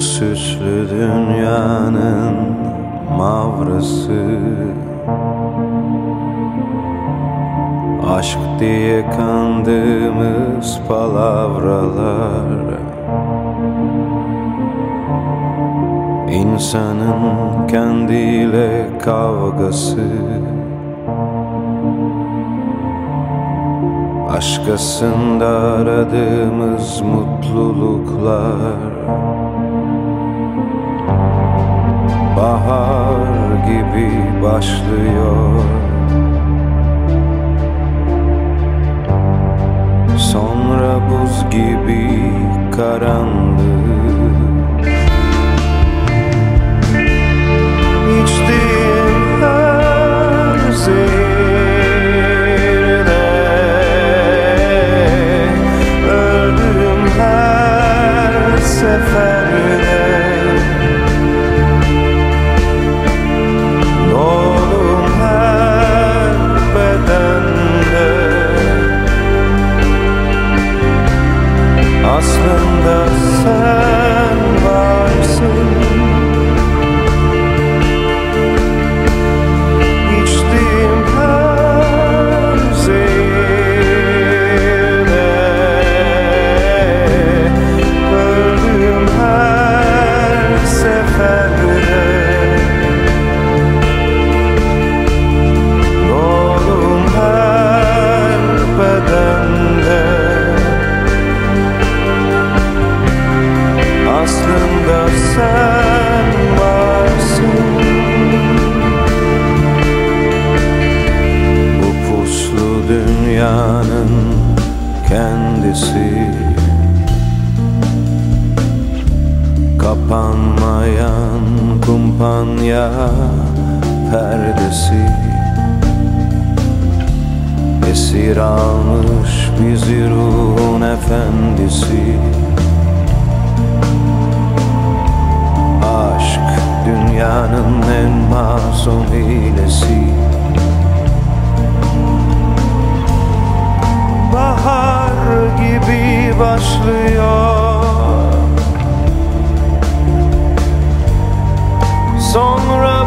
süslü dünyanın mavrası. Aşk diye kandığımız palavralar. İnsanın kendiyle kavgası. Aşkasında aradığımız mutluluklar başlıyor. Sonra buz gibi karanlık dünyanın kendisi. Kapanmayan kumpanya perdesi. Esir almış bizi ruhun efendisi. Aşk dünyanın en masum hilesi Bahar gibi başlıyor. Sonra